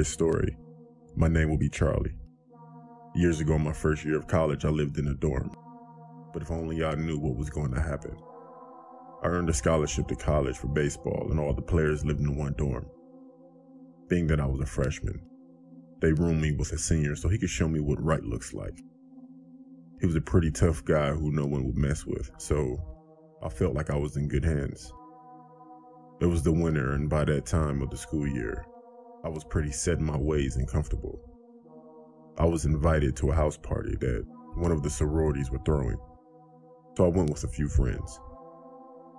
his story, my name will be Charlie. Years ago, in my first year of college, I lived in a dorm. But if only I knew what was going to happen. I earned a scholarship to college for baseball, and all the players lived in one dorm. Being that I was a freshman, they roomed me with a senior so he could show me what right looks like. He was a pretty tough guy who no one would mess with, so I felt like I was in good hands. It was the winter, and by that time of the school year, I was pretty set in my ways and comfortable. I was invited to a house party that one of the sororities were throwing, so I went with a few friends.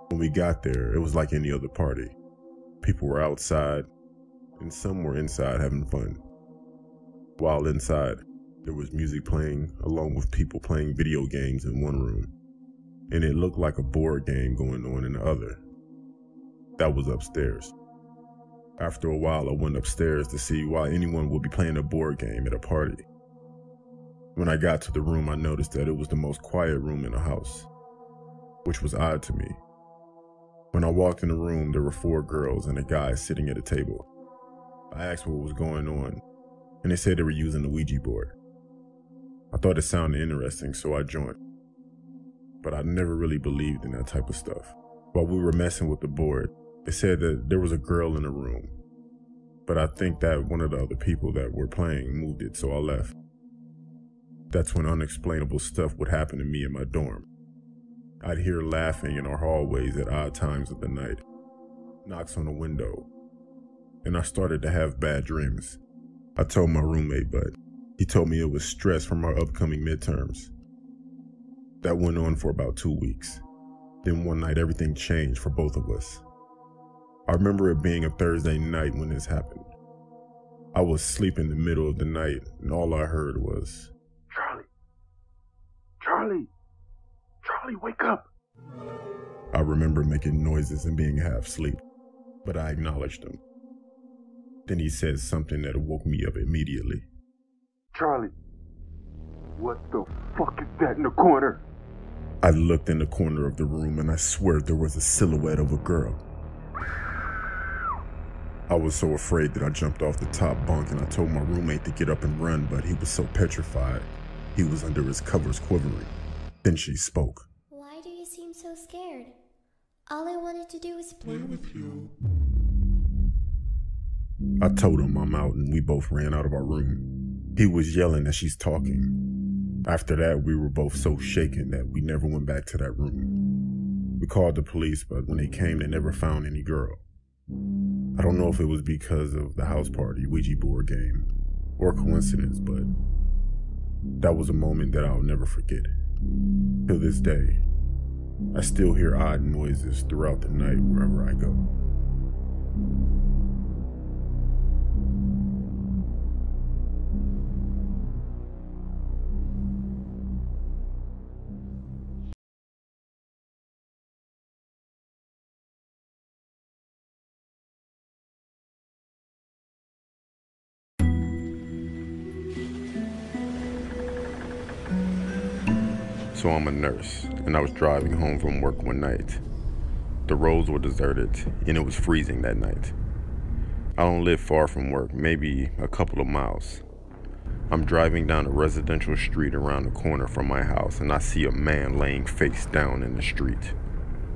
When we got there, it was like any other party. People were outside, and some were inside having fun. While inside, there was music playing, along with people playing video games in one room, and it looked like a board game going on in the other. That was upstairs. After a while, I went upstairs to see why anyone would be playing a board game at a party. When I got to the room, I noticed that it was the most quiet room in the house, which was odd to me. When I walked in the room, there were four girls and a guy sitting at a table. I asked what was going on, and they said they were using the Ouija board. I thought it sounded interesting, so I joined. But I never really believed in that type of stuff. While we were messing with the board, they said that there was a girl in the room. But I think that one of the other people that were playing moved it, so I left. That's when unexplainable stuff would happen to me in my dorm. I'd hear laughing in our hallways at odd times of the night, knocks on the window, and I started to have bad dreams. I told my roommate, but he told me it was stress from our upcoming midterms. That went on for about two weeks. Then one night, everything changed for both of us. I remember it being a Thursday night when this happened. I was asleep in the middle of the night, and all I heard was, Charlie! Charlie! Charlie, wake up! I remember making noises and being half asleep, but I acknowledged him. Then he said something that woke me up immediately. Charlie, what the fuck is that in the corner? I looked in the corner of the room and I swear there was a silhouette of a girl. I was so afraid that I jumped off the top bunk and I told my roommate to get up and run, but he was so petrified. He was under his covers quivering. Then she spoke. Why do you seem so scared? All I wanted to do was play with you. I told him I'm out and we both ran out of our room. He was yelling as she's talking. After that, we were both so shaken that we never went back to that room. We called the police, but when they came, they never found any girl. I don't know if it was because of the house party, Ouija board game, or coincidence, but that was a moment that I'll never forget. To this day, I still hear odd noises throughout the night wherever I go. So I'm a nurse, and I was driving home from work one night. The roads were deserted, and it was freezing that night. I don't live far from work, maybe a couple of miles. I'm driving down a residential street around the corner from my house, and I see a man laying face down in the street.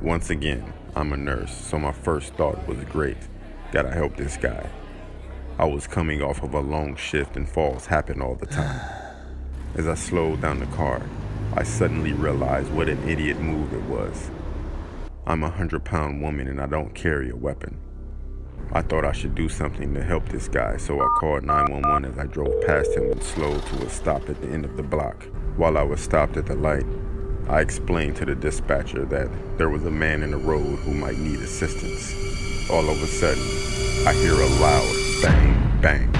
Once again, I'm a nurse, so my first thought was great. Gotta help this guy. I was coming off of a long shift, and falls happen all the time. As I slowed down the car, I suddenly realized what an idiot move it was. I'm a hundred pound woman and I don't carry a weapon. I thought I should do something to help this guy, so I called 911 as I drove past him and slowed to a stop at the end of the block. While I was stopped at the light, I explained to the dispatcher that there was a man in the road who might need assistance. All of a sudden, I hear a loud bang, bang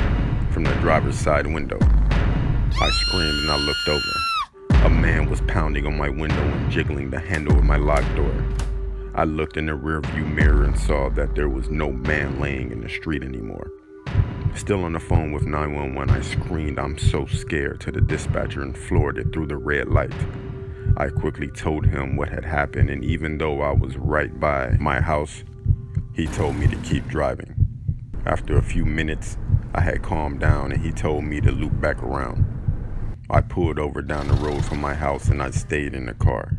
from the driver's side window. I screamed and I looked over. A man was pounding on my window and jiggling the handle of my locked door. I looked in the rearview mirror and saw that there was no man laying in the street anymore. Still on the phone with 911, I screamed, I'm so scared, to the dispatcher and floored it through the red light. I quickly told him what had happened, and even though I was right by my house, he told me to keep driving. After a few minutes, I had calmed down and he told me to loop back around. I pulled over down the road from my house and I stayed in the car.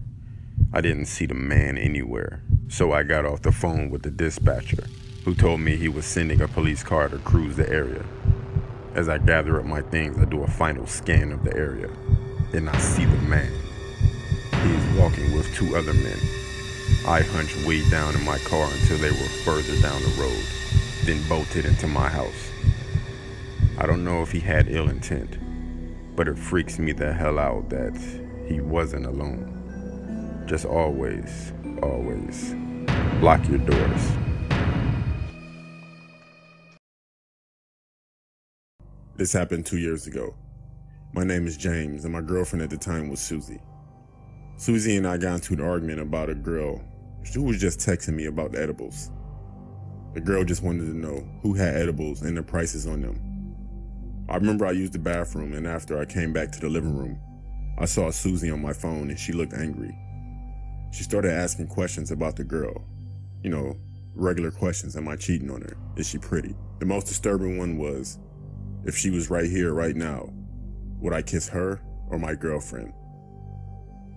I didn't see the man anywhere, so I got off the phone with the dispatcher, who told me he was sending a police car to cruise the area. As I gather up my things, I do a final scan of the area, and I see the man. He is walking with two other men. I hunched way down in my car until they were further down the road, then bolted into my house. I don't know if he had ill intent, but it freaks me the hell out that he wasn't alone. Just always, always lock your doors. This happened two years ago. My name is James, and my girlfriend at the time was Susie. Susie and I got into an argument about a girl who was just texting me about the edibles. The girl just wanted to know who had edibles and the prices on them. I remember I used the bathroom, and after I came back to the living room, I saw Susie on my phone and she looked angry. She started asking questions about the girl. You know, regular questions. Am I cheating on her? Is she pretty? The most disturbing one was if she was right here, right now, would I kiss her or my girlfriend?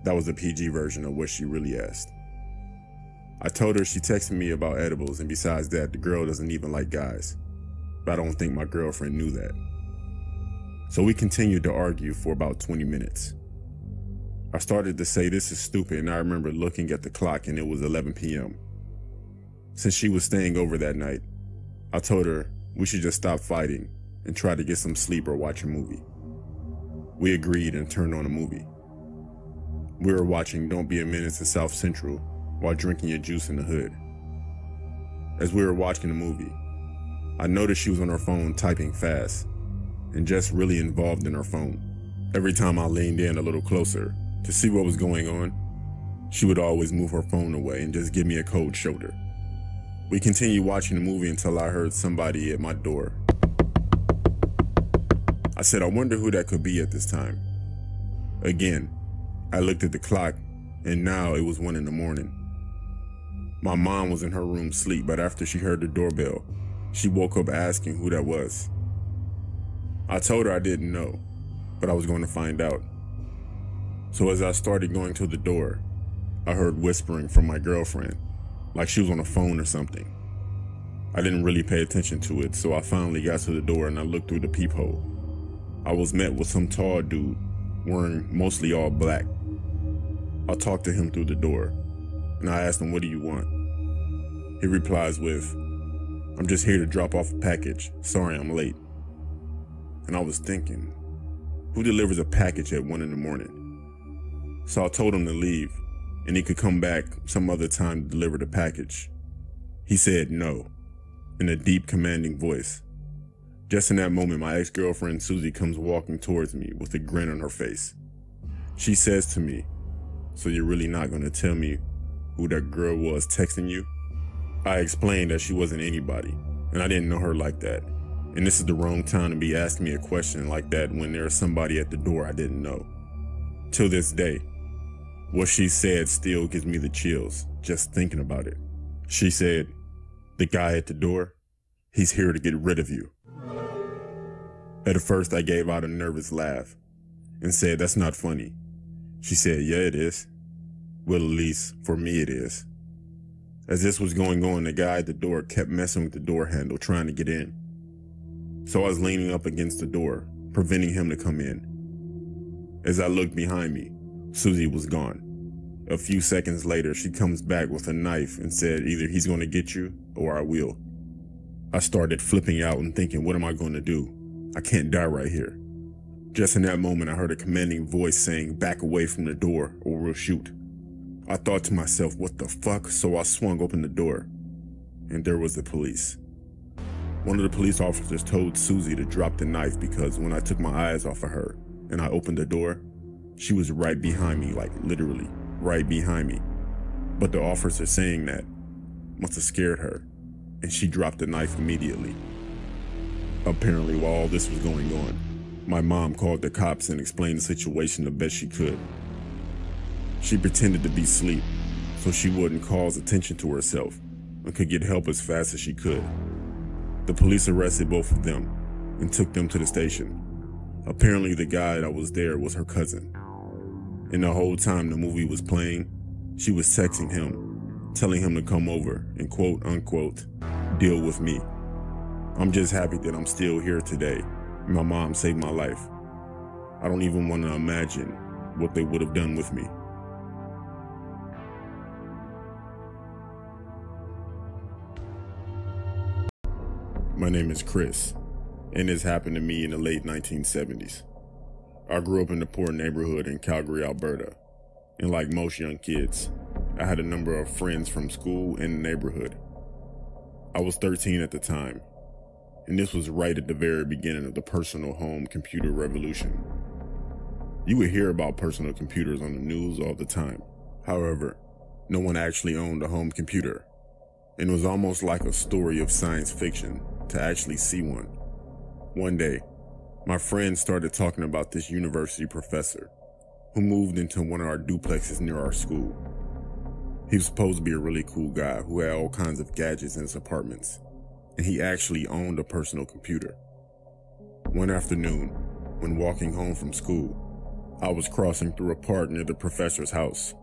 That was the PG version of what she really asked. I told her she texted me about edibles, and besides that, the girl doesn't even like guys. But I don't think my girlfriend knew that. So we continued to argue for about 20 minutes. I started to say this is stupid, and I remember looking at the clock and it was 11 p.m. Since she was staying over that night, I told her we should just stop fighting and try to get some sleep or watch a movie. We agreed and turned on a movie. We were watching Don't Be a Menace to South Central while drinking your juice in the hood. As we were watching the movie, I noticed she was on her phone typing fast and just really involved in her phone. Every time I leaned in a little closer, to see what was going on, she would always move her phone away and just give me a cold shoulder. We continued watching the movie until I heard somebody at my door. I said, I wonder who that could be at this time. Again, I looked at the clock, and now it was one in the morning. My mom was in her room asleep, but after she heard the doorbell, she woke up asking who that was. I told her I didn't know, but I was going to find out. So as I started going to the door, I heard whispering from my girlfriend, like she was on a phone or something. I didn't really pay attention to it, so I finally got to the door and I looked through the peephole. I was met with some tall dude, wearing mostly all black. I talked to him through the door, and I asked him, What do you want? He replies with, I'm just here to drop off a package. Sorry I'm late. And I was thinking, who delivers a package at 1 in the morning? So I told him to leave and he could come back some other time to deliver the package. He said no in a deep, commanding voice. Just in that moment, my ex girlfriend Susie comes walking towards me with a grin on her face. She says to me, So you're really not going to tell me who that girl was texting you? I explained that she wasn't anybody, and I didn't know her like that. And this is the wrong time to be asking me a question like that when there's somebody at the door I didn't know. Till this day, what she said still gives me the chills just thinking about it. She said, The guy at the door, he's here to get rid of you. At first, I gave out a nervous laugh and said, That's not funny. She said, Yeah, it is. Well, at least for me, it is. As this was going on, the guy at the door kept messing with the door handle, trying to get in. So I was leaning up against the door, preventing him to come in. As I looked behind me, Susie was gone. A few seconds later, she comes back with a knife and said, Either he's going to get you or I will. I started flipping out and thinking, What am I going to do? I can't die right here. Just in that moment, I heard a commanding voice saying, Back away from the door or we'll shoot. I thought to myself, What the fuck? So I swung open the door, and there was the police. One of the police officers told Susie to drop the knife because when I took my eyes off of her and I opened the door, she was right behind me, like literally right behind me. But the officer saying that must have scared her, and she dropped the knife immediately. Apparently, while all this was going on, my mom called the cops and explained the situation the best she could. She pretended to be asleep so she wouldn't cause attention to herself and could get help as fast as she could. The police arrested both of them, and took them to the station. Apparently, the guy that was there was her cousin. And the whole time the movie was playing, she was texting him, telling him to come over and quote unquote, deal with me. I'm just happy that I'm still here today. My mom saved my life. I don't even want to imagine what they would have done with me. My name is Chris, and this happened to me in the late 1970s. I grew up in a poor neighborhood in Calgary, Alberta, and like most young kids, I had a number of friends from school and the neighborhood. I was 13 at the time, and this was right at the very beginning of the personal home computer revolution. You would hear about personal computers on the news all the time. However, no one actually owned a home computer, and it was almost like a story of science fiction to actually see one. One day, my friends started talking about this university professor who moved into one of our duplexes near our school. He was supposed to be a really cool guy who had all kinds of gadgets in his apartments, and he actually owned a personal computer. One afternoon, when walking home from school, I was crossing through a park near the professor's house.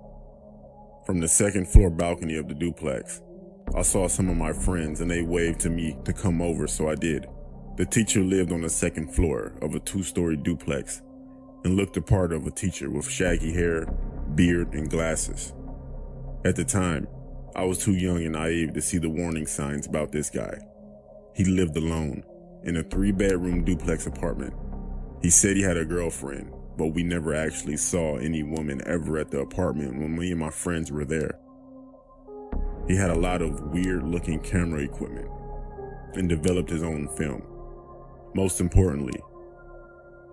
From the second floor balcony of the duplex, I saw some of my friends and they waved to me to come over, so I did. The teacher lived on the second floor of a two story duplex and looked the part of a teacher with shaggy hair, beard, and glasses. At the time, I was too young and naive to see the warning signs about this guy. He lived alone in a three bedroom duplex apartment. He said he had a girlfriend but we never actually saw any woman ever at the apartment when me and my friends were there. He had a lot of weird looking camera equipment and developed his own film. Most importantly,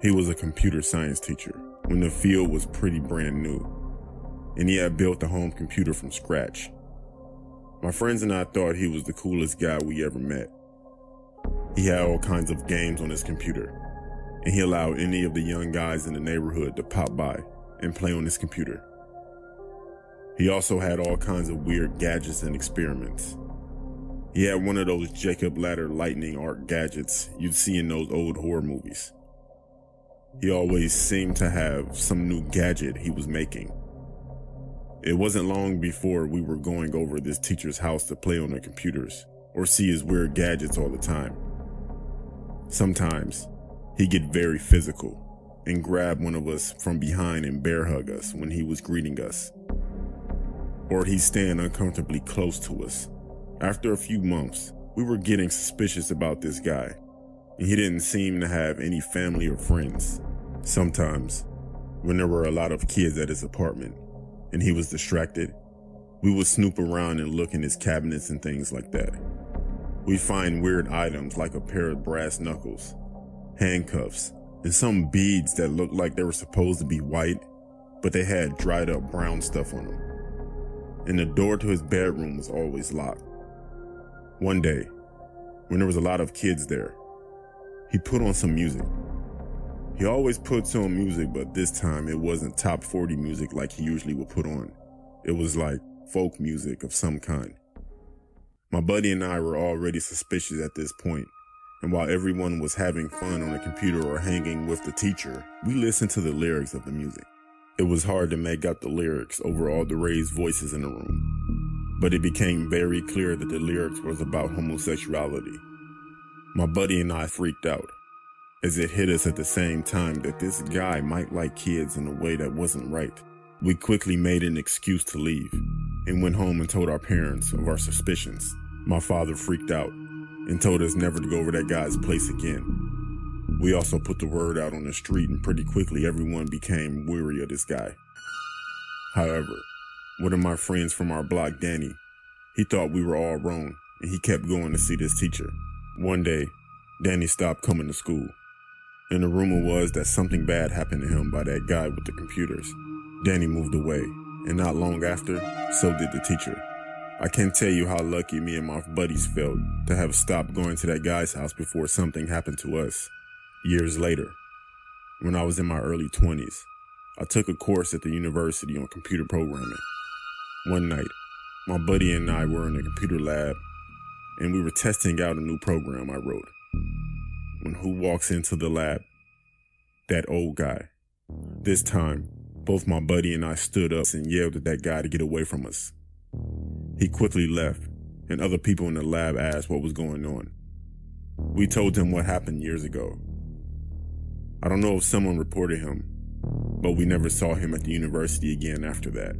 he was a computer science teacher when the field was pretty brand new, and he had built a home computer from scratch. My friends and I thought he was the coolest guy we ever met. He had all kinds of games on his computer, and he allowed any of the young guys in the neighborhood to pop by and play on his computer. He also had all kinds of weird gadgets and experiments. He had one of those Jacob Ladder lightning arc gadgets you'd see in those old horror movies. He always seemed to have some new gadget he was making. It wasn't long before we were going over this teacher's house to play on the computers or see his weird gadgets all the time. Sometimes He'd get very physical and grab one of us from behind and bear hug us when he was greeting us. Or he'd stand uncomfortably close to us. After a few months, we were getting suspicious about this guy, and he didn't seem to have any family or friends. Sometimes, when there were a lot of kids at his apartment and he was distracted, we would snoop around and look in his cabinets and things like that. We'd find weird items like a pair of brass knuckles handcuffs, and some beads that looked like they were supposed to be white, but they had dried up brown stuff on them. And the door to his bedroom was always locked. One day, when there was a lot of kids there, he put on some music. He always puts on music, but this time it wasn't top 40 music like he usually would put on. It was like folk music of some kind. My buddy and I were already suspicious at this point, and while everyone was having fun on the computer or hanging with the teacher, we listened to the lyrics of the music. It was hard to make out the lyrics over all the raised voices in the room, but it became very clear that the lyrics was about homosexuality. My buddy and I freaked out, as it hit us at the same time that this guy might like kids in a way that wasn't right. We quickly made an excuse to leave and went home and told our parents of our suspicions. My father freaked out and told us never to go over that guy's place again. We also put the word out on the street, and pretty quickly everyone became weary of this guy. However, one of my friends from our block, Danny, he thought we were all wrong, and he kept going to see this teacher. One day, Danny stopped coming to school, and the rumor was that something bad happened to him by that guy with the computers. Danny moved away, and not long after, so did the teacher. I can't tell you how lucky me and my buddies felt to have stopped going to that guy's house before something happened to us. Years later, when I was in my early 20s, I took a course at the university on computer programming. One night, my buddy and I were in a computer lab and we were testing out a new program I wrote. when who walks into the lab? That old guy. This time, both my buddy and I stood up and yelled at that guy to get away from us. He quickly left, and other people in the lab asked what was going on. We told him what happened years ago. I don't know if someone reported him, but we never saw him at the university again after that.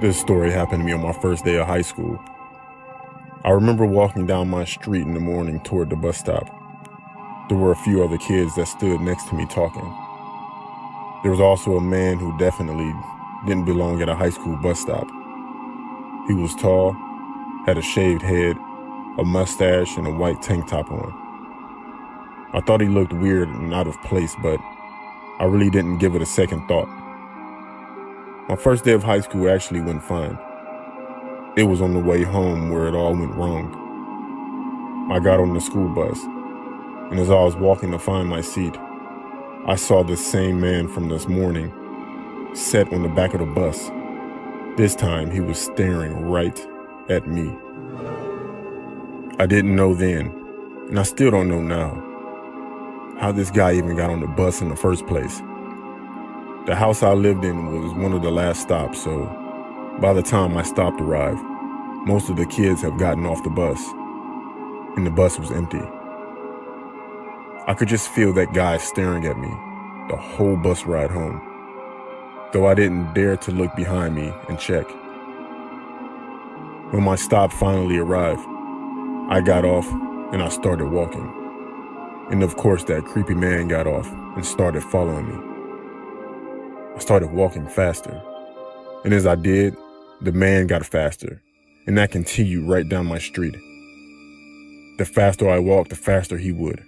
This story happened to me on my first day of high school. I remember walking down my street in the morning toward the bus stop. There were a few other kids that stood next to me talking. There was also a man who definitely didn't belong at a high school bus stop. He was tall, had a shaved head, a mustache, and a white tank top on. I thought he looked weird and out of place, but I really didn't give it a second thought. My first day of high school actually went fine. It was on the way home where it all went wrong. I got on the school bus, and as I was walking to find my seat, I saw the same man from this morning sat on the back of the bus. This time he was staring right at me. I didn't know then, and I still don't know now, how this guy even got on the bus in the first place. The house I lived in was one of the last stops, so by the time my stop arrived, most of the kids have gotten off the bus, and the bus was empty. I could just feel that guy staring at me the whole bus ride home, though I didn't dare to look behind me and check. When my stop finally arrived, I got off and I started walking. And of course, that creepy man got off and started following me. I started walking faster. And as I did, the man got faster, and that continued right down my street. The faster I walked, the faster he would.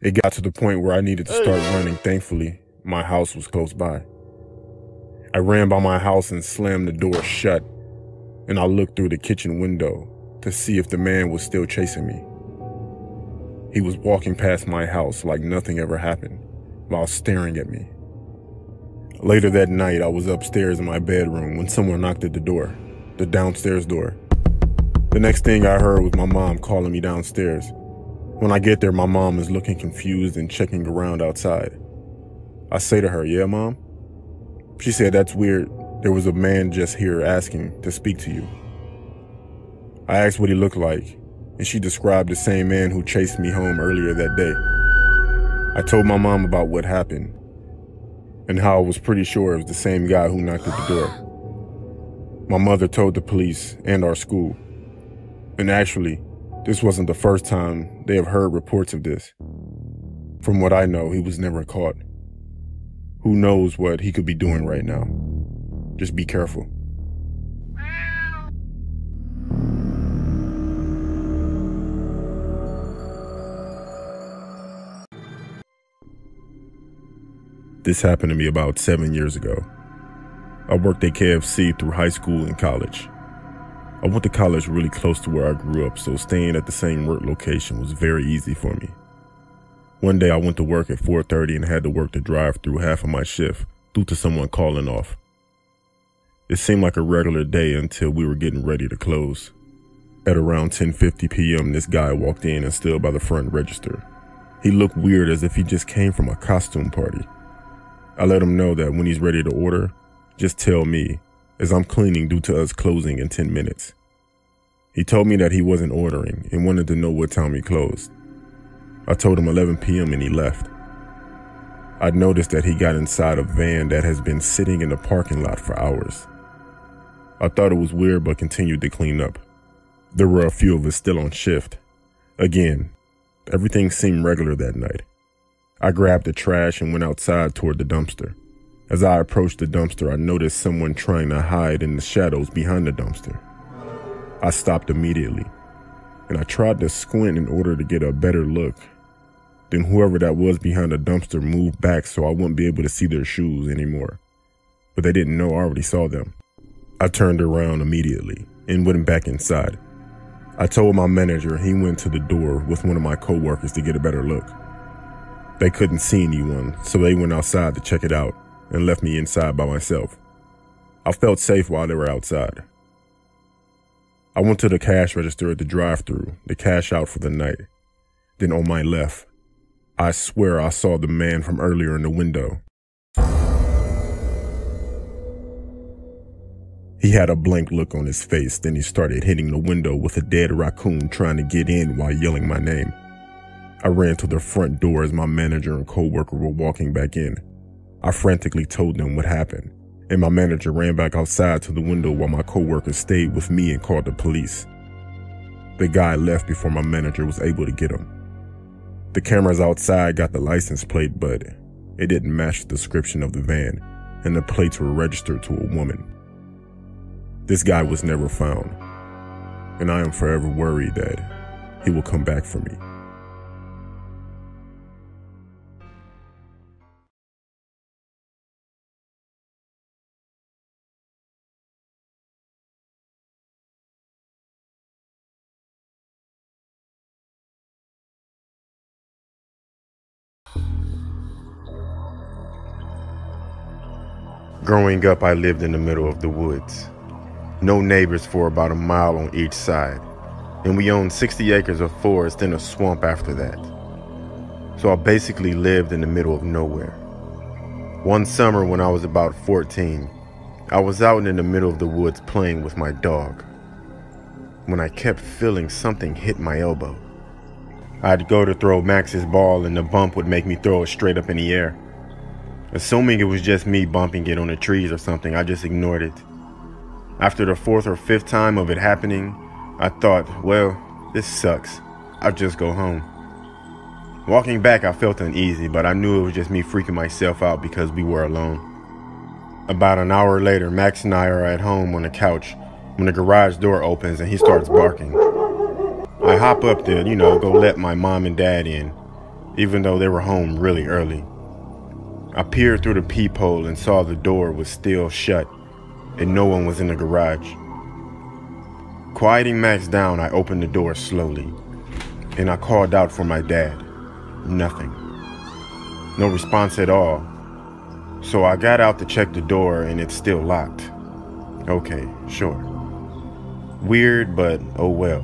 It got to the point where I needed to start running. Thankfully, my house was close by. I ran by my house and slammed the door shut, and I looked through the kitchen window to see if the man was still chasing me. He was walking past my house like nothing ever happened while staring at me. Later that night, I was upstairs in my bedroom when someone knocked at the door, the downstairs door. The next thing I heard was my mom calling me downstairs. When I get there, my mom is looking confused and checking around outside. I say to her, Yeah, mom? She said, That's weird. There was a man just here asking to speak to you. I asked what he looked like, and she described the same man who chased me home earlier that day. I told my mom about what happened, and how I was pretty sure it was the same guy who knocked at the door. My mother told the police and our school. And actually, this wasn't the first time they have heard reports of this. From what I know, he was never caught. Who knows what he could be doing right now? Just be careful. This happened to me about seven years ago. I worked at KFC through high school and college. I went to college really close to where I grew up, so staying at the same work location was very easy for me. One day I went to work at 4:30 and had to work the drive through half of my shift due to someone calling off. It seemed like a regular day until we were getting ready to close. At around 10:50 p.m., this guy walked in and stood by the front register. He looked weird as if he just came from a costume party. I let him know that when he's ready to order, just tell me, as I'm cleaning due to us closing in 10 minutes. He told me that he wasn't ordering and wanted to know what time we closed. I told him 11 p.m. and he left. I'd noticed that he got inside a van that has been sitting in the parking lot for hours. I thought it was weird but continued to clean up. There were a few of us still on shift. Again, everything seemed regular that night. I grabbed the trash and went outside toward the dumpster. As I approached the dumpster, I noticed someone trying to hide in the shadows behind the dumpster. I stopped immediately, and I tried to squint in order to get a better look. Then whoever that was behind the dumpster moved back so I wouldn't be able to see their shoes anymore. But they didn't know I already saw them. I turned around immediately and went back inside. I told my manager he went to the door with one of my coworkers to get a better look. They couldn't see anyone, so they went outside to check it out and left me inside by myself. I felt safe while they were outside. I went to the cash register at the drive through to cash out for the night. Then on my left, I swear I saw the man from earlier in the window. He had a blank look on his face, then he started hitting the window with a dead raccoon trying to get in while yelling my name. I ran to the front door as my manager and coworker were walking back in. I frantically told them what happened, and my manager ran back outside to the window while my coworker stayed with me and called the police. The guy left before my manager was able to get him. The cameras outside got the license plate, but it didn't match the description of the van, and the plates were registered to a woman. This guy was never found, and I am forever worried that he will come back for me. Growing up, I lived in the middle of the woods. No neighbors for about a mile on each side, and we owned 60 acres of forest and a swamp after that. So I basically lived in the middle of nowhere. One summer when I was about 14, I was out in the middle of the woods playing with my dog when I kept feeling something hit my elbow. I'd go to throw Max's ball and the bump would make me throw it straight up in the air. Assuming it was just me bumping it on the trees or something, I just ignored it. After the fourth or fifth time of it happening, I thought, well, this sucks. I'll just go home. Walking back, I felt uneasy, but I knew it was just me freaking myself out because we were alone. About an hour later, Max and I are at home on the couch when the garage door opens and he starts barking. I hop up to, you know, go let my mom and dad in, even though they were home really early. I peered through the peephole and saw the door was still shut and no one was in the garage. Quieting Max down, I opened the door slowly and I called out for my dad. Nothing. No response at all. So I got out to check the door and it's still locked. Okay, sure. Weird, but oh well.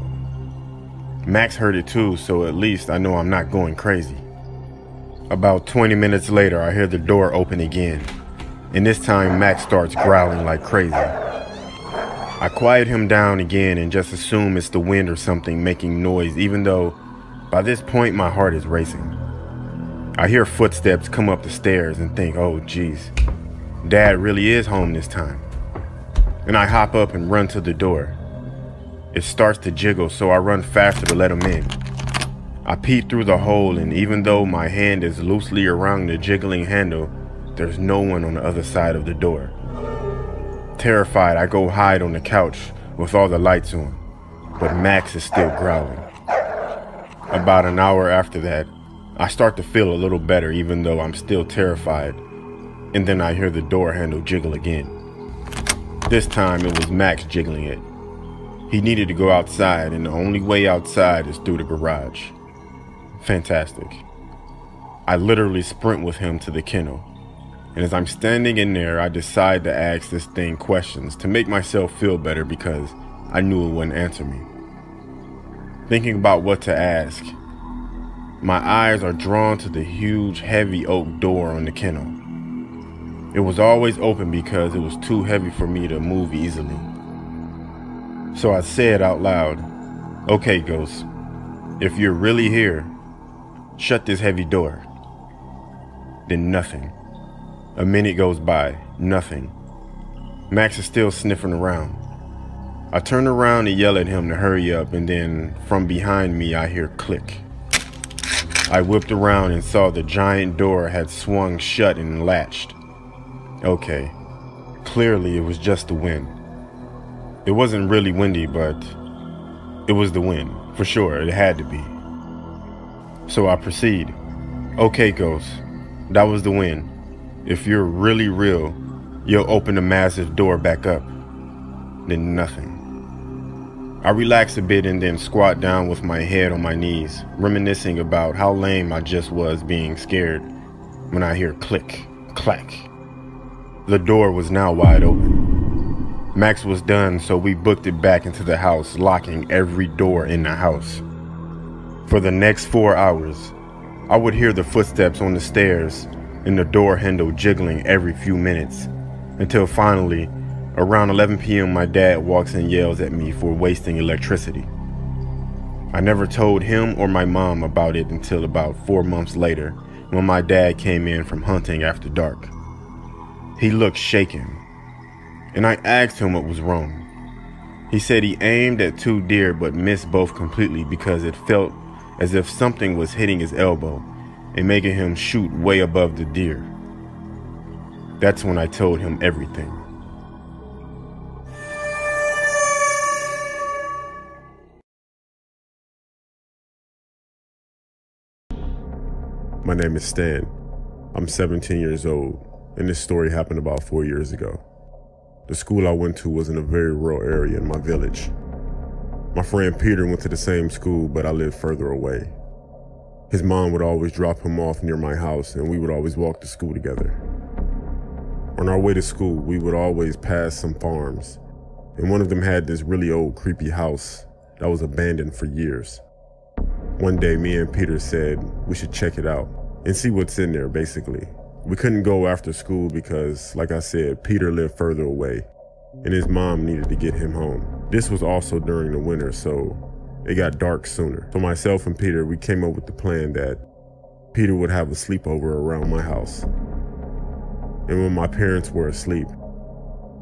Max heard it too, so at least I know I'm not going crazy. About 20 minutes later, I hear the door open again, and this time Max starts growling like crazy. I quiet him down again and just assume it's the wind or something making noise, even though by this point my heart is racing. I hear footsteps come up the stairs and think, oh geez, Dad really is home this time. And I hop up and run to the door. It starts to jiggle, so I run faster to let him in. I peek through the hole, and even though my hand is loosely around the jiggling handle, there's no one on the other side of the door. Terrified, I go hide on the couch with all the lights on, but Max is still growling. About an hour after that, I start to feel a little better even though I'm still terrified, and then I hear the door handle jiggle again. This time it was Max jiggling it. He needed to go outside, and the only way outside is through the garage fantastic. I literally sprint with him to the kennel. And as I'm standing in there, I decide to ask this thing questions to make myself feel better because I knew it wouldn't answer me. Thinking about what to ask, my eyes are drawn to the huge, heavy oak door on the kennel. It was always open because it was too heavy for me to move easily. So I said out loud, Okay, Ghost, if you're really here, Shut this heavy door. Then nothing. A minute goes by, nothing. Max is still sniffing around. I turn around and yell at him to hurry up, and then from behind me, I hear click. I whipped around and saw the giant door had swung shut and latched. Okay, clearly it was just the wind. It wasn't really windy, but it was the wind, for sure, it had to be. So I proceed. Okay, Ghost, that was the win. If you're really real, you'll open the massive door back up. Then nothing. I relax a bit and then squat down with my head on my knees, reminiscing about how lame I just was being scared when I hear click, clack. The door was now wide open. Max was done, so we booked it back into the house, locking every door in the house. For the next four hours, I would hear the footsteps on the stairs and the door handle jiggling every few minutes, until finally, around 11 p.m., my dad walks and yells at me for wasting electricity. I never told him or my mom about it until about four months later when my dad came in from hunting after dark. He looked shaken, and I asked him what was wrong. He said he aimed at two deer but missed both completely because it felt as if something was hitting his elbow and making him shoot way above the deer. That's when I told him everything. My name is Stan. I'm 17 years old, and this story happened about four years ago. The school I went to was in a very rural area in my village. My friend Peter went to the same school, but I lived further away. His mom would always drop him off near my house, and we would always walk to school together. On our way to school, we would always pass some farms, and one of them had this really old, creepy house that was abandoned for years. One day, me and Peter said we should check it out and see what's in there, basically. We couldn't go after school because, like I said, Peter lived further away and his mom needed to get him home. This was also during the winter, so it got dark sooner. So myself and Peter, we came up with the plan that Peter would have a sleepover around my house. And when my parents were asleep,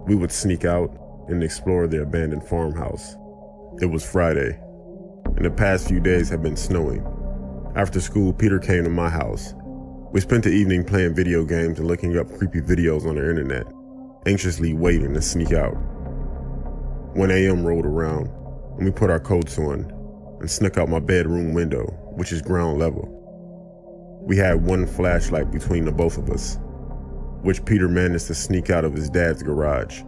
we would sneak out and explore the abandoned farmhouse. It was Friday, and the past few days had been snowing. After school, Peter came to my house. We spent the evening playing video games and looking up creepy videos on the internet, anxiously waiting to sneak out. 1 a.m. rolled around, and we put our coats on and snuck out my bedroom window, which is ground level. We had one flashlight between the both of us, which Peter managed to sneak out of his dad's garage.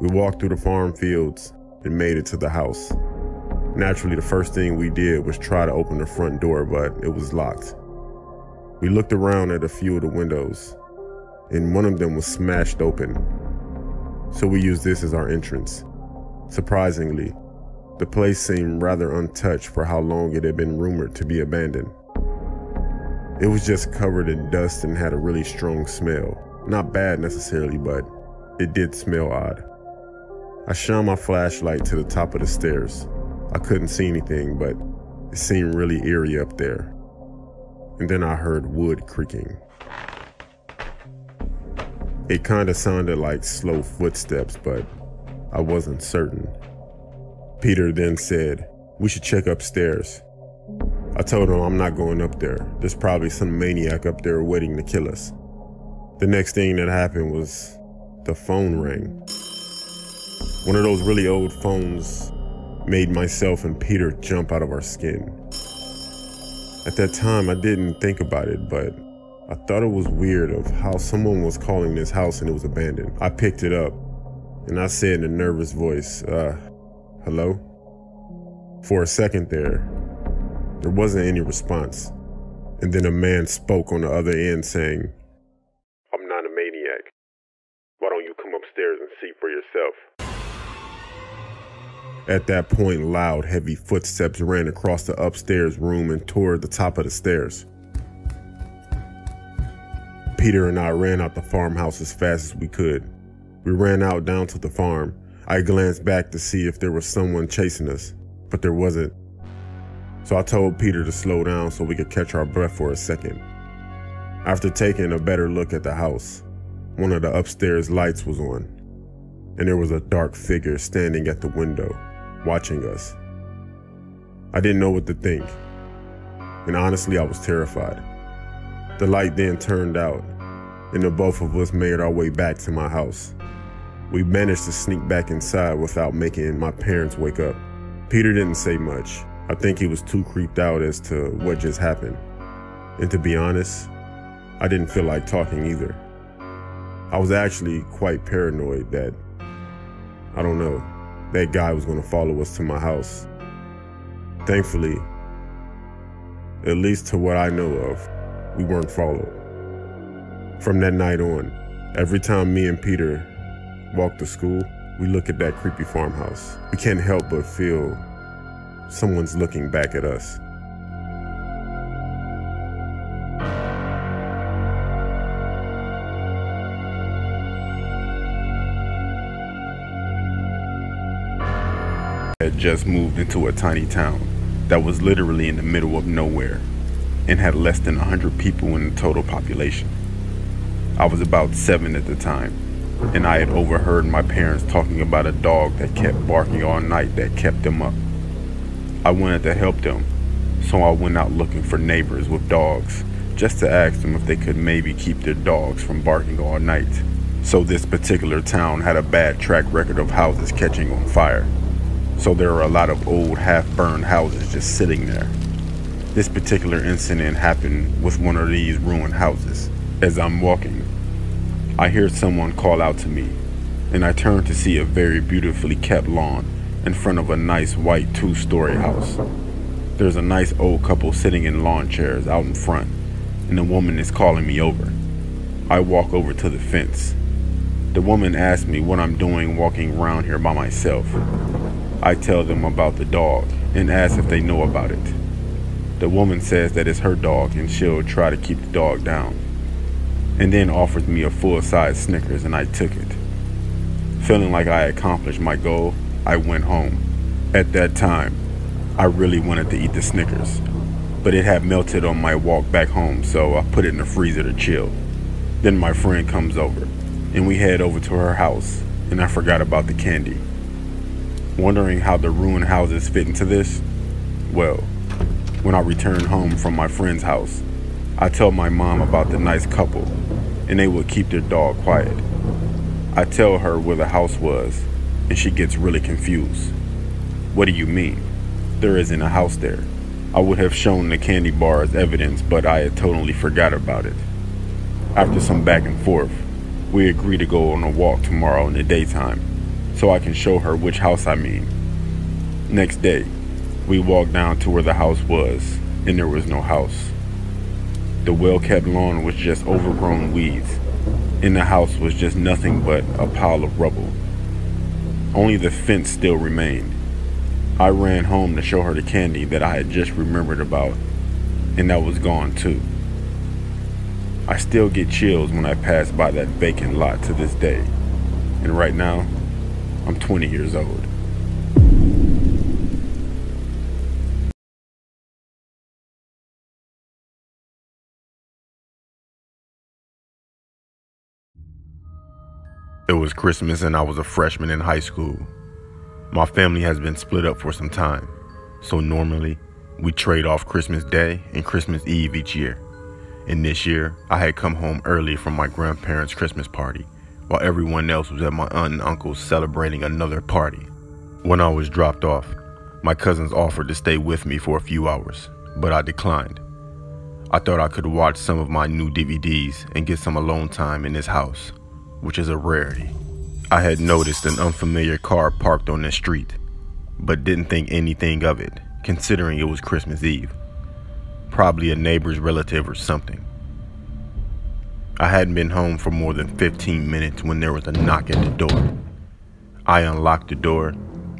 We walked through the farm fields and made it to the house. Naturally, the first thing we did was try to open the front door, but it was locked. We looked around at a few of the windows, and one of them was smashed open. So we used this as our entrance. Surprisingly, the place seemed rather untouched for how long it had been rumored to be abandoned. It was just covered in dust and had a really strong smell. Not bad necessarily, but it did smell odd. I shone my flashlight to the top of the stairs. I couldn't see anything, but it seemed really eerie up there. And then I heard wood creaking. It kind of sounded like slow footsteps, but I wasn't certain. Peter then said, We should check upstairs. I told him I'm not going up there. There's probably some maniac up there waiting to kill us. The next thing that happened was the phone rang. One of those really old phones made myself and Peter jump out of our skin. At that time, I didn't think about it, but I thought it was weird of how someone was calling this house and it was abandoned. I picked it up and I said in a nervous voice, uh, hello? For a second there, there wasn't any response. And then a man spoke on the other end saying, I'm not a maniac. Why don't you come upstairs and see for yourself? At that point, loud, heavy footsteps ran across the upstairs room and toward the top of the stairs. Peter and I ran out the farmhouse as fast as we could. We ran out down to the farm. I glanced back to see if there was someone chasing us, but there wasn't. So I told Peter to slow down so we could catch our breath for a second. After taking a better look at the house, one of the upstairs lights was on, and there was a dark figure standing at the window, watching us. I didn't know what to think, and honestly, I was terrified. The light then turned out, and the both of us made our way back to my house. We managed to sneak back inside without making my parents wake up. Peter didn't say much. I think he was too creeped out as to what just happened. And to be honest, I didn't feel like talking either. I was actually quite paranoid that, I don't know, that guy was going to follow us to my house. Thankfully, at least to what I know of, we weren't followed. From that night on, every time me and Peter walk to school, we look at that creepy farmhouse. We can't help but feel someone's looking back at us. had just moved into a tiny town that was literally in the middle of nowhere and had less than 100 people in the total population. I was about seven at the time, and I had overheard my parents talking about a dog that kept barking all night that kept them up. I wanted to help them, so I went out looking for neighbors with dogs just to ask them if they could maybe keep their dogs from barking all night. So this particular town had a bad track record of houses catching on fire so there are a lot of old half-burned houses just sitting there. This particular incident happened with one of these ruined houses. As I'm walking, I hear someone call out to me, and I turn to see a very beautifully kept lawn in front of a nice white two-story house. There's a nice old couple sitting in lawn chairs out in front, and the woman is calling me over. I walk over to the fence. The woman asks me what I'm doing walking around here by myself. I tell them about the dog and ask if they know about it. The woman says that it's her dog and she'll try to keep the dog down, and then offered me a full-size Snickers and I took it. Feeling like I accomplished my goal, I went home. At that time, I really wanted to eat the Snickers, but it had melted on my walk back home, so I put it in the freezer to chill. Then my friend comes over, and we head over to her house, and I forgot about the candy. Wondering how the ruined houses fit into this? Well, when I return home from my friend's house, I tell my mom about the nice couple, and they would keep their dog quiet. I tell her where the house was, and she gets really confused. What do you mean? There isn't a house there. I would have shown the candy bar as evidence, but I had totally forgot about it. After some back and forth, we agree to go on a walk tomorrow in the daytime so I can show her which house I mean. Next day, we walk down to where the house was, and there was no house. The well-kept lawn was just overgrown weeds, In the house was just nothing but a pile of rubble. Only the fence still remained. I ran home to show her the candy that I had just remembered about, and that was gone too. I still get chills when I pass by that vacant lot to this day, and right now, I'm 20 years old. It was Christmas and I was a freshman in high school. My family has been split up for some time, so normally we trade off Christmas Day and Christmas Eve each year. And this year, I had come home early from my grandparents' Christmas party while everyone else was at my aunt and uncle's celebrating another party. When I was dropped off, my cousins offered to stay with me for a few hours, but I declined. I thought I could watch some of my new DVDs and get some alone time in this house, which is a rarity. I had noticed an unfamiliar car parked on the street, but didn't think anything of it, considering it was Christmas Eve. Probably a neighbor's relative or something. I hadn't been home for more than 15 minutes when there was a knock at the door. I unlocked the door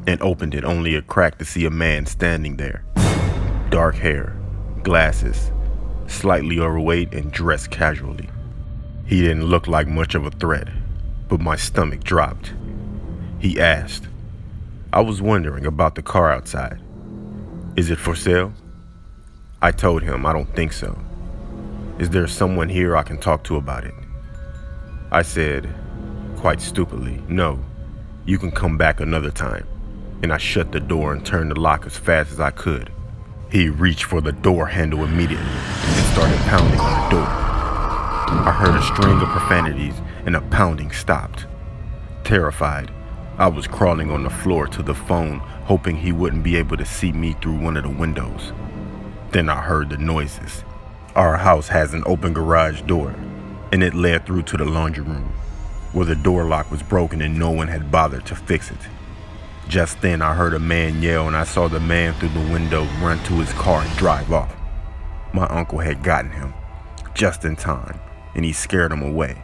and opened it only a crack to see a man standing there. Dark hair, glasses, slightly overweight, and dressed casually. He didn't look like much of a threat, but my stomach dropped. He asked, I was wondering about the car outside. Is it for sale? I told him I don't think so. Is there someone here I can talk to about it? I said, quite stupidly, no. You can come back another time. And I shut the door and turned the lock as fast as I could. He reached for the door handle immediately and started pounding on the door. I heard a string of profanities and the pounding stopped. Terrified, I was crawling on the floor to the phone, hoping he wouldn't be able to see me through one of the windows. Then I heard the noises our house has an open garage door, and it led through to the laundry room, where the door lock was broken and no one had bothered to fix it. Just then, I heard a man yell, and I saw the man through the window run to his car and drive off. My uncle had gotten him just in time, and he scared him away.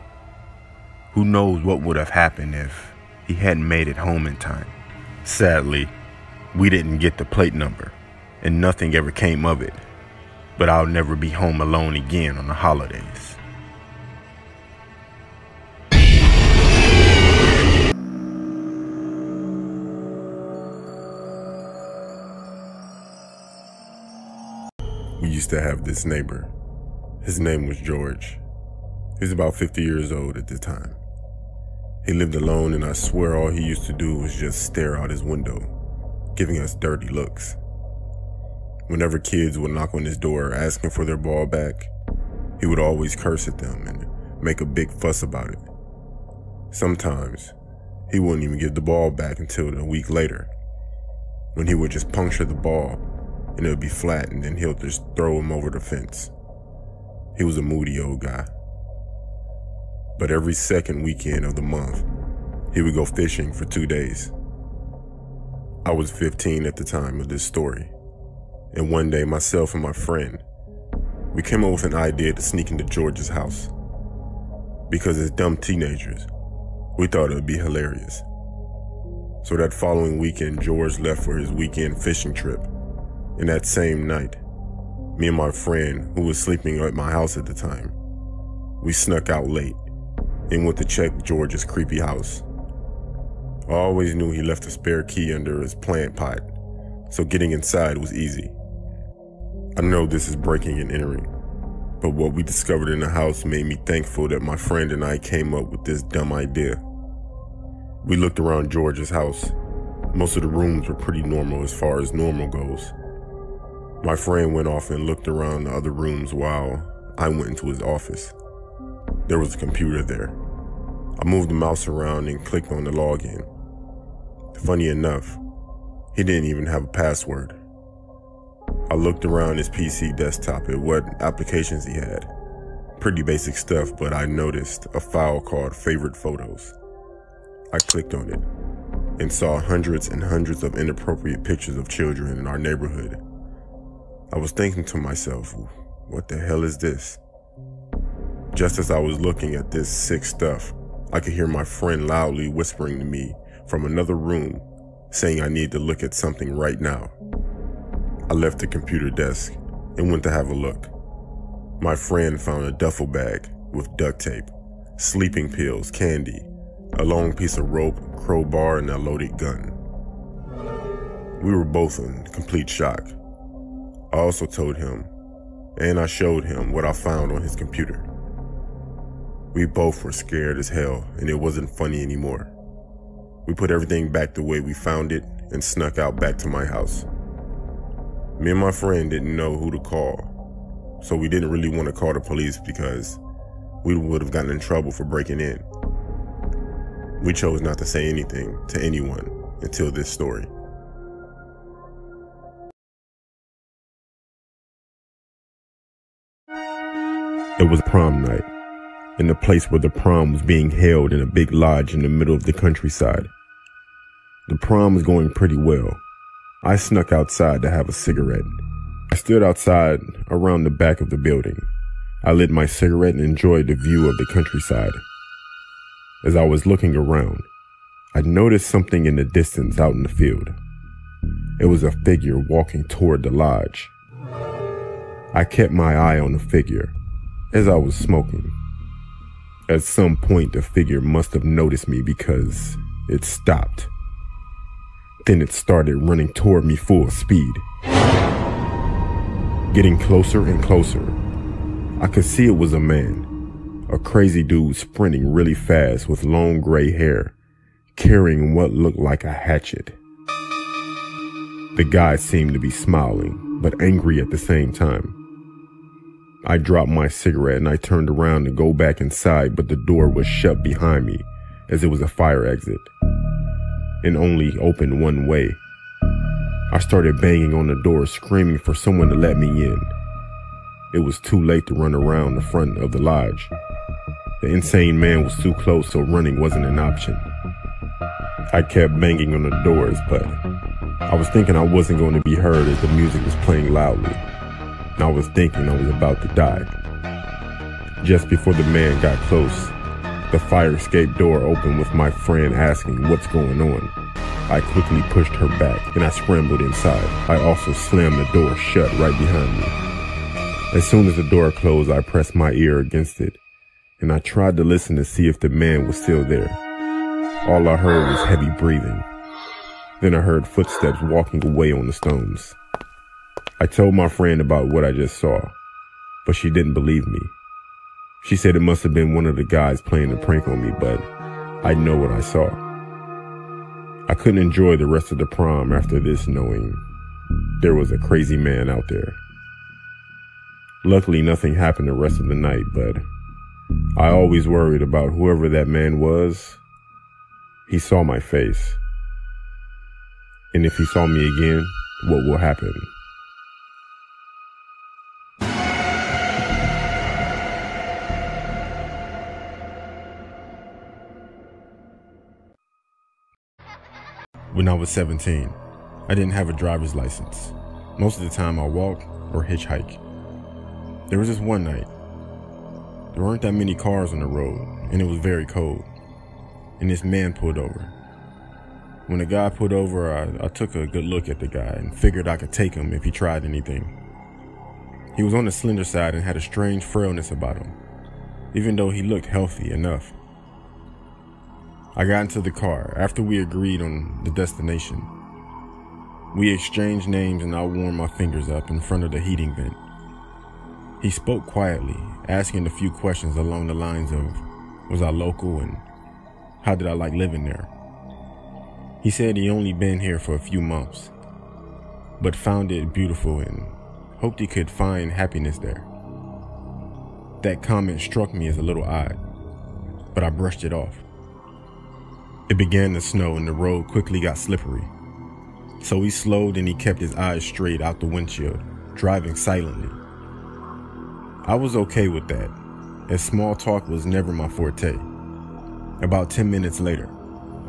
Who knows what would have happened if he hadn't made it home in time? Sadly, we didn't get the plate number, and nothing ever came of it. But I'll never be home alone again on the holidays. We used to have this neighbor. His name was George. He was about 50 years old at the time. He lived alone, and I swear all he used to do was just stare out his window, giving us dirty looks. Whenever kids would knock on his door asking for their ball back, he would always curse at them and make a big fuss about it. Sometimes, he wouldn't even give the ball back until a week later, when he would just puncture the ball and it would be flat and then he'll just throw him over the fence. He was a moody old guy. But every second weekend of the month, he would go fishing for two days. I was 15 at the time of this story, and one day myself and my friend, we came up with an idea to sneak into George's house. Because as dumb teenagers, we thought it would be hilarious. So that following weekend, George left for his weekend fishing trip. And that same night, me and my friend, who was sleeping at my house at the time, we snuck out late and went to check George's creepy house. I always knew he left a spare key under his plant pot, so getting inside was easy. I know this is breaking and entering, but what we discovered in the house made me thankful that my friend and I came up with this dumb idea. We looked around George's house. Most of the rooms were pretty normal as far as normal goes. My friend went off and looked around the other rooms while I went into his office. There was a computer there. I moved the mouse around and clicked on the login. Funny enough, he didn't even have a password. I looked around his PC desktop at what applications he had. Pretty basic stuff, but I noticed a file called Favorite Photos. I clicked on it and saw hundreds and hundreds of inappropriate pictures of children in our neighborhood. I was thinking to myself, what the hell is this? Just as I was looking at this sick stuff, I could hear my friend loudly whispering to me from another room, saying I need to look at something right now. I left the computer desk and went to have a look. My friend found a duffel bag with duct tape, sleeping pills, candy, a long piece of rope, crowbar, and a loaded gun. We were both in complete shock. I also told him, and I showed him what I found on his computer. We both were scared as hell, and it wasn't funny anymore. We put everything back the way we found it and snuck out back to my house. Me and my friend didn't know who to call, so we didn't really want to call the police because we would have gotten in trouble for breaking in. We chose not to say anything to anyone until this story. It was prom night, in the place where the prom was being held in a big lodge in the middle of the countryside. The prom was going pretty well. I snuck outside to have a cigarette. I stood outside around the back of the building. I lit my cigarette and enjoyed the view of the countryside. As I was looking around, I noticed something in the distance out in the field. It was a figure walking toward the lodge. I kept my eye on the figure as I was smoking. At some point, the figure must have noticed me because it stopped. Then it started running toward me full speed. Getting closer and closer, I could see it was a man, a crazy dude sprinting really fast with long gray hair, carrying what looked like a hatchet. The guy seemed to be smiling, but angry at the same time. I dropped my cigarette and I turned around to go back inside, but the door was shut behind me as it was a fire exit and only opened one way. I started banging on the door, screaming for someone to let me in. It was too late to run around the front of the lodge. The insane man was too close, so running wasn't an option. I kept banging on the doors, but I was thinking I wasn't going to be heard as the music was playing loudly. And I was thinking I was about to die. Just before the man got close, the fire escape door opened with my friend asking what's going on. I quickly pushed her back and I scrambled inside. I also slammed the door shut right behind me. As soon as the door closed, I pressed my ear against it and I tried to listen to see if the man was still there. All I heard was heavy breathing. Then I heard footsteps walking away on the stones. I told my friend about what I just saw, but she didn't believe me. She said it must have been one of the guys playing a prank on me, but I know what I saw. I couldn't enjoy the rest of the prom after this knowing there was a crazy man out there. Luckily, nothing happened the rest of the night, but I always worried about whoever that man was he saw my face. And if he saw me again, what will happen? When I was 17, I didn't have a driver's license. Most of the time I walked or hitchhike. There was this one night. There weren't that many cars on the road, and it was very cold and this man pulled over. When the guy pulled over, I, I, took a good look at the guy and figured I could take him if he tried anything. He was on the slender side and had a strange frailness about him, even though he looked healthy enough. I got into the car after we agreed on the destination. We exchanged names and I warmed my fingers up in front of the heating vent. He spoke quietly, asking a few questions along the lines of, was I local and how did I like living there? He said he only been here for a few months, but found it beautiful and hoped he could find happiness there. That comment struck me as a little odd, but I brushed it off. It began to snow and the road quickly got slippery. So he slowed and he kept his eyes straight out the windshield, driving silently. I was okay with that, as small talk was never my forte. About 10 minutes later,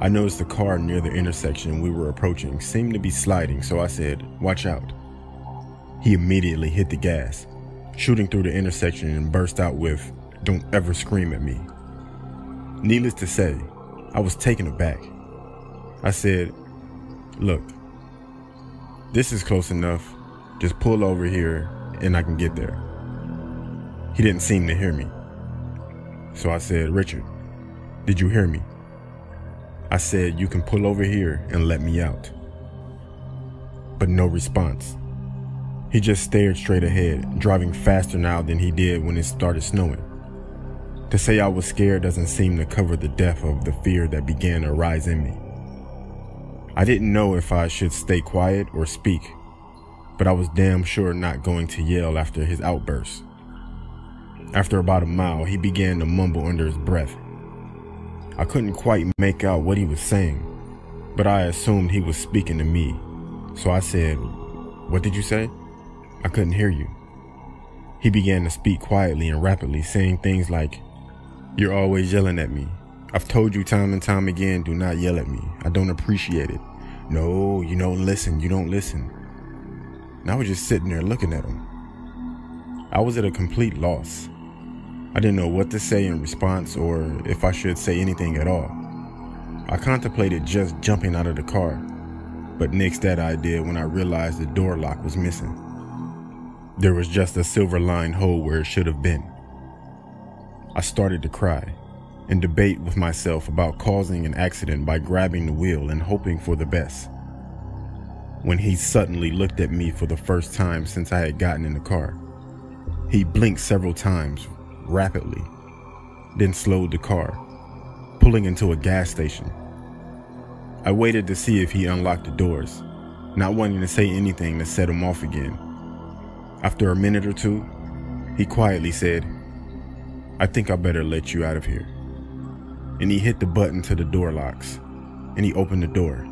I noticed the car near the intersection we were approaching seemed to be sliding, so I said, Watch out. He immediately hit the gas, shooting through the intersection and burst out with, Don't ever scream at me. Needless to say, I was taken aback. I said, Look, this is close enough. Just pull over here and I can get there. He didn't seem to hear me. So I said, Richard, did you hear me? I said, You can pull over here and let me out. But no response. He just stared straight ahead, driving faster now than he did when it started snowing. To say I was scared doesn't seem to cover the depth of the fear that began to rise in me. I didn't know if I should stay quiet or speak, but I was damn sure not going to yell after his outburst. After about a mile, he began to mumble under his breath. I couldn't quite make out what he was saying, but I assumed he was speaking to me. So I said, What did you say? I couldn't hear you. He began to speak quietly and rapidly, saying things like, You're always yelling at me. I've told you time and time again, do not yell at me. I don't appreciate it. No, you don't listen. You don't listen. And I was just sitting there looking at him. I was at a complete loss. I didn't know what to say in response or if I should say anything at all. I contemplated just jumping out of the car, but nixed that idea when I realized the door lock was missing. There was just a silver lined hole where it should have been. I started to cry and debate with myself about causing an accident by grabbing the wheel and hoping for the best. When he suddenly looked at me for the first time since I had gotten in the car, he blinked several times rapidly, then slowed the car, pulling into a gas station. I waited to see if he unlocked the doors, not wanting to say anything to set him off again. After a minute or two, he quietly said, I think I better let you out of here. And he hit the button to the door locks, and he opened the door.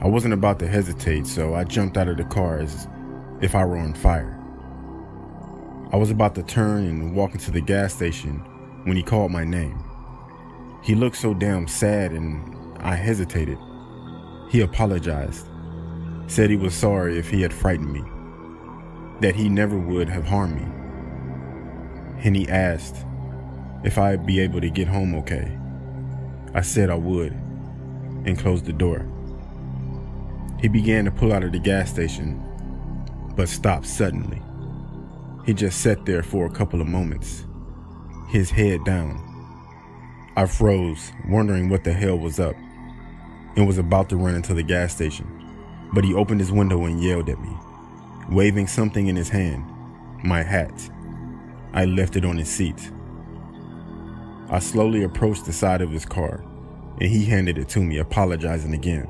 I wasn't about to hesitate, so I jumped out of the car as if I were on fire. I was about to turn and walk into the gas station when he called my name. He looked so damn sad and I hesitated. He apologized, said he was sorry if he had frightened me, that he never would have harmed me. And he asked if I'd be able to get home okay. I said I would and closed the door. He began to pull out of the gas station, but stopped suddenly. He just sat there for a couple of moments, his head down. I froze, wondering what the hell was up, and was about to run into the gas station, but he opened his window and yelled at me, waving something in his hand, my hat. I left it on his seat. I slowly approached the side of his car, and he handed it to me, apologizing again.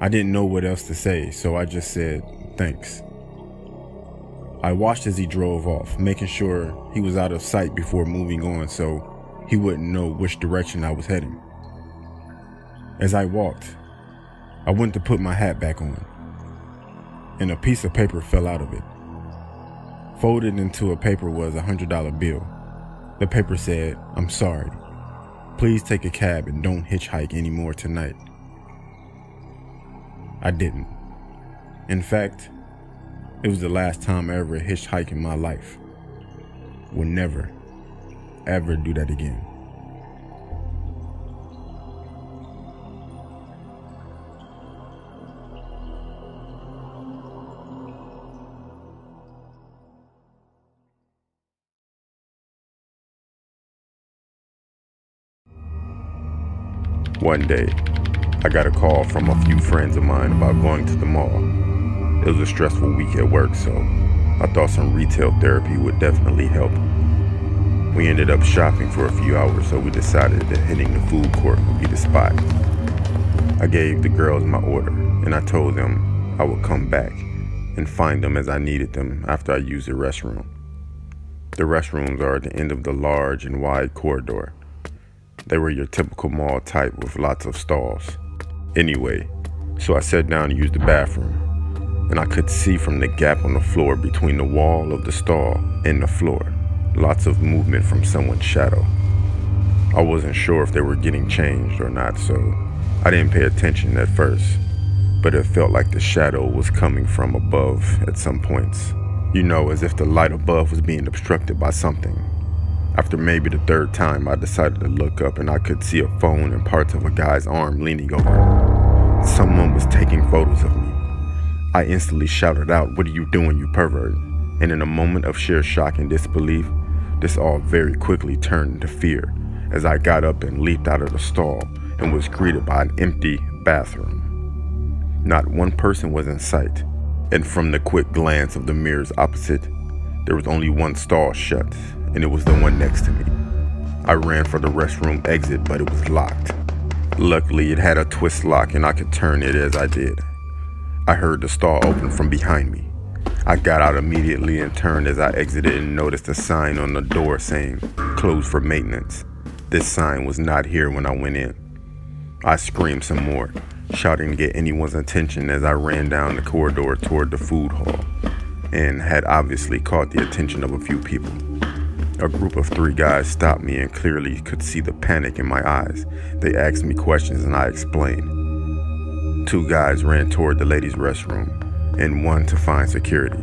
I didn't know what else to say, so I just said, thanks. I watched as he drove off, making sure he was out of sight before moving on so he wouldn't know which direction I was heading. As I walked, I went to put my hat back on, and a piece of paper fell out of it. Folded into a paper was a hundred dollar bill. The paper said, I'm sorry. Please take a cab and don't hitchhike anymore tonight. I didn't. In fact, it was the last time I ever hitchhiked in my life. Will never, ever do that again. One day, I got a call from a few friends of mine about going to the mall. It was a stressful week at work, so I thought some retail therapy would definitely help. We ended up shopping for a few hours, so we decided that hitting the food court would be the spot. I gave the girls my order, and I told them I would come back and find them as I needed them after I used the restroom. The restrooms are at the end of the large and wide corridor. They were your typical mall type with lots of stalls. Anyway, so I sat down to use the bathroom, and I could see from the gap on the floor between the wall of the stall and the floor, lots of movement from someone's shadow. I wasn't sure if they were getting changed or not, so I didn't pay attention at first, but it felt like the shadow was coming from above at some points. You know, as if the light above was being obstructed by something. After maybe the third time, I decided to look up and I could see a phone and parts of a guy's arm leaning over. Someone was taking photos of me. I instantly shouted out, What are you doing, you pervert? And in a moment of sheer shock and disbelief, this all very quickly turned into fear as I got up and leaped out of the stall and was greeted by an empty bathroom. Not one person was in sight, and from the quick glance of the mirrors opposite, there was only one stall shut and it was the one next to me. I ran for the restroom exit, but it was locked. Luckily, it had a twist lock and I could turn it as I did. I heard the stall open from behind me. I got out immediately and turned as I exited and noticed a sign on the door saying, closed for maintenance. This sign was not here when I went in. I screamed some more, shouting to get anyone's attention as I ran down the corridor toward the food hall, and had obviously caught the attention of a few people. A group of three guys stopped me and clearly could see the panic in my eyes. They asked me questions and I explained. Two guys ran toward the ladies' restroom and one to find security.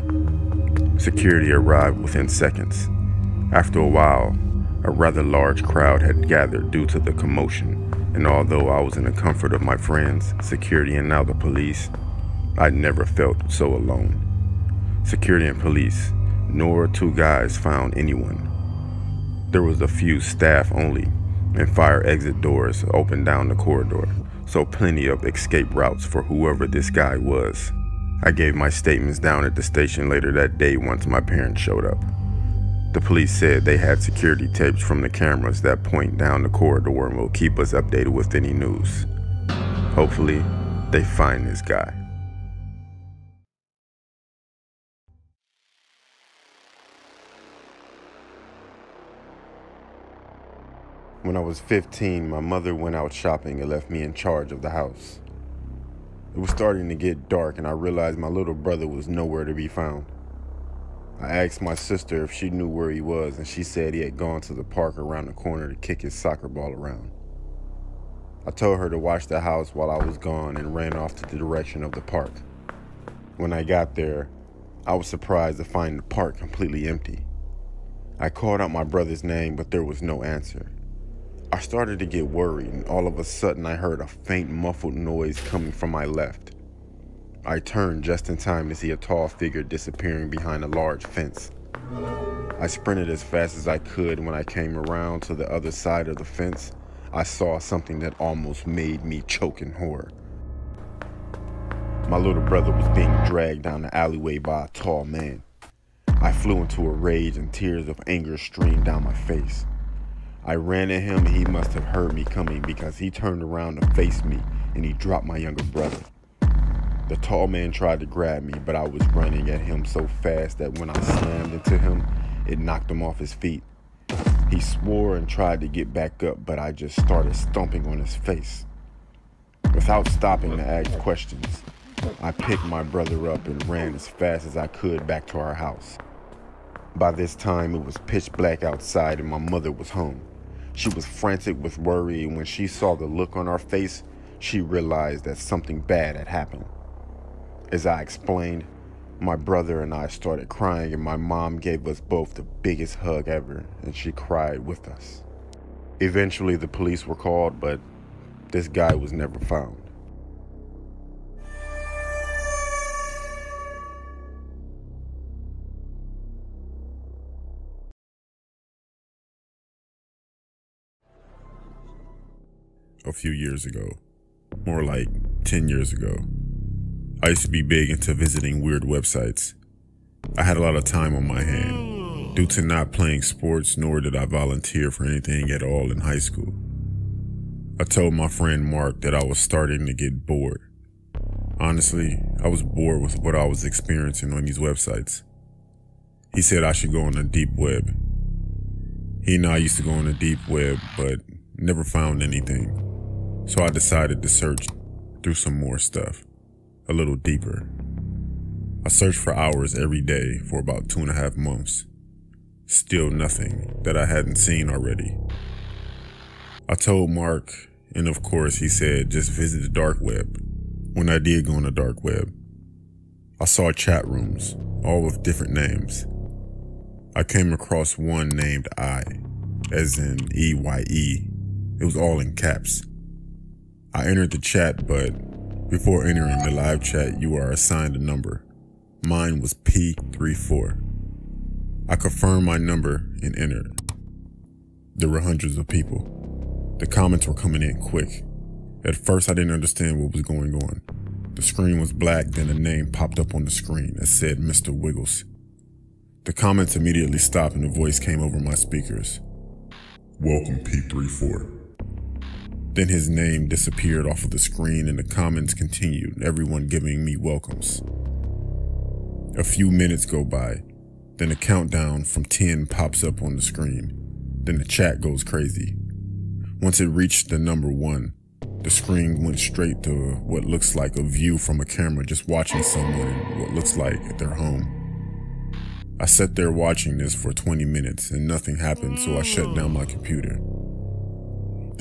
Security arrived within seconds. After a while, a rather large crowd had gathered due to the commotion, and although I was in the comfort of my friends, security, and now the police, I never felt so alone. Security and police, nor two guys found anyone. There was a few staff only, and fire exit doors open down the corridor, so plenty of escape routes for whoever this guy was. I gave my statements down at the station later that day once my parents showed up. The police said they had security tapes from the cameras that point down the corridor and will keep us updated with any news. Hopefully, they find this guy. When I was 15, my mother went out shopping and left me in charge of the house. It was starting to get dark, and I realized my little brother was nowhere to be found. I asked my sister if she knew where he was, and she said he had gone to the park around the corner to kick his soccer ball around. I told her to watch the house while I was gone and ran off to the direction of the park. When I got there, I was surprised to find the park completely empty. I called out my brother's name, but there was no answer. I started to get worried, and all of a sudden I heard a faint muffled noise coming from my left. I turned just in time to see a tall figure disappearing behind a large fence. I sprinted as fast as I could. When I came around to the other side of the fence, I saw something that almost made me choke in horror. My little brother was being dragged down the alleyway by a tall man. I flew into a rage and tears of anger streamed down my face. I ran at him and he must have heard me coming because he turned around to face me and he dropped my younger brother. The tall man tried to grab me, but I was running at him so fast that when I slammed into him, it knocked him off his feet. He swore and tried to get back up, but I just started stomping on his face. Without stopping to ask questions, I picked my brother up and ran as fast as I could back to our house. By this time, it was pitch black outside and my mother was home. She was frantic with worry, and when she saw the look on our face, she realized that something bad had happened. As I explained, my brother and I started crying, and my mom gave us both the biggest hug ever, and she cried with us. Eventually, the police were called, but this guy was never found. A few years ago, more like 10 years ago, I used to be big into visiting weird websites. I had a lot of time on my hand due to not playing sports, nor did I volunteer for anything at all in high school. I told my friend Mark that I was starting to get bored. Honestly, I was bored with what I was experiencing on these websites. He said I should go on the deep web. He and I used to go on the deep web, but never found anything. So I decided to search through some more stuff a little deeper. I searched for hours every day for about two and a half months. Still nothing that I hadn't seen already. I told Mark, and of course he said just visit the dark web. When I did go on the dark web, I saw chat rooms, all with different names. I came across one named I, as in E-Y-E. It was all in caps. I entered the chat, but before entering the live chat, you are assigned a number. Mine was P34. I confirmed my number and entered. There were hundreds of people. The comments were coming in quick. At first, I didn't understand what was going on. The screen was black, then a name popped up on the screen that said Mr. Wiggles. The comments immediately stopped and a voice came over my speakers. Welcome, P34. Then his name disappeared off of the screen and the comments continued, everyone giving me welcomes. A few minutes go by, then a countdown from 10 pops up on the screen. Then the chat goes crazy. Once it reached the number one, the screen went straight to what looks like a view from a camera just watching someone in what looks like at their home. I sat there watching this for 20 minutes and nothing happened, so I shut down my computer.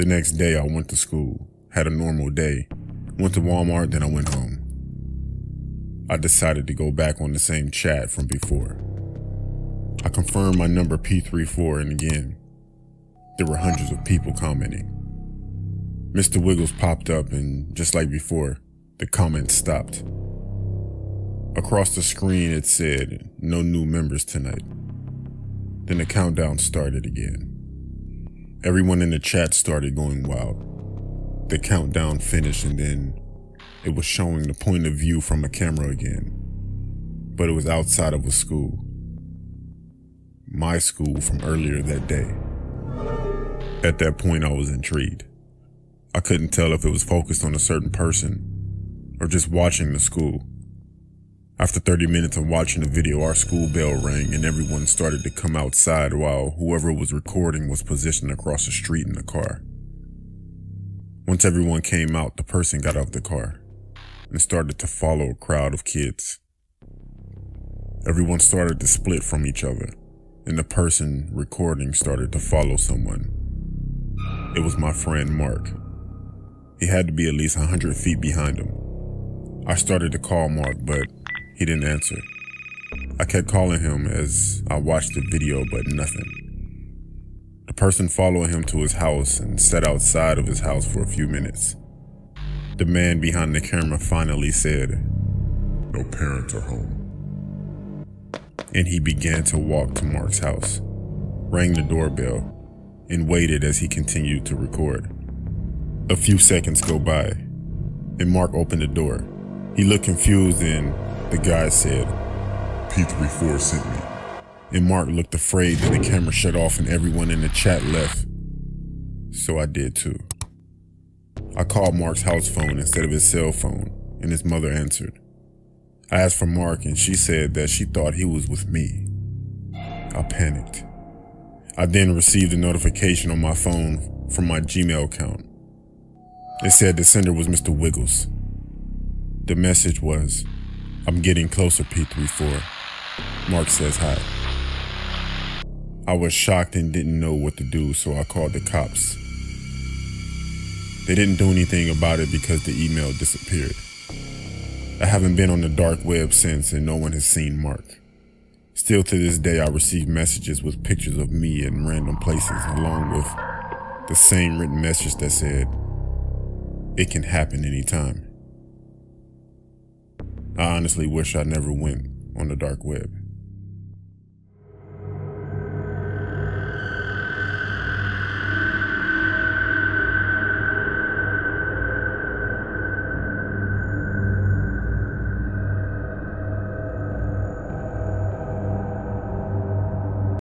The next day, I went to school, had a normal day, went to Walmart, then I went home. I decided to go back on the same chat from before. I confirmed my number P34 and again, there were hundreds of people commenting. Mr. Wiggles popped up and just like before, the comments stopped. Across the screen it said, no new members tonight. Then the countdown started again. Everyone in the chat started going wild. The countdown finished and then it was showing the point of view from a camera again. But it was outside of a school. My school from earlier that day. At that point, I was intrigued. I couldn't tell if it was focused on a certain person or just watching the school. After 30 minutes of watching the video, our school bell rang and everyone started to come outside while whoever was recording was positioned across the street in the car. Once everyone came out, the person got out of the car and started to follow a crowd of kids. Everyone started to split from each other, and the person recording started to follow someone. It was my friend Mark. He had to be at least 100 feet behind him. I started to call Mark, but he didn't answer. I kept calling him as I watched the video, but nothing. The person followed him to his house and sat outside of his house for a few minutes. The man behind the camera finally said, No parents are home. and he began to walk to Mark's house, rang the doorbell, and waited as he continued to record. A few seconds go by, and Mark opened the door. He looked confused, and the guy said, P34 sent me. and Mark looked afraid that the camera shut off and everyone in the chat left. So I did too. I called Mark's house phone instead of his cell phone, and his mother answered. I asked for Mark, and she said that she thought he was with me. I panicked. I then received a notification on my phone from my Gmail account. It said the sender was Mr. Wiggles. The message was, I'm getting closer, P34. Mark says hi. I was shocked and didn't know what to do, so I called the cops. They didn't do anything about it because the email disappeared. I haven't been on the dark web since, and no one has seen Mark. Still to this day, I receive messages with pictures of me in random places, along with the same written message that said, It can happen anytime. I honestly wish I never went on the dark web.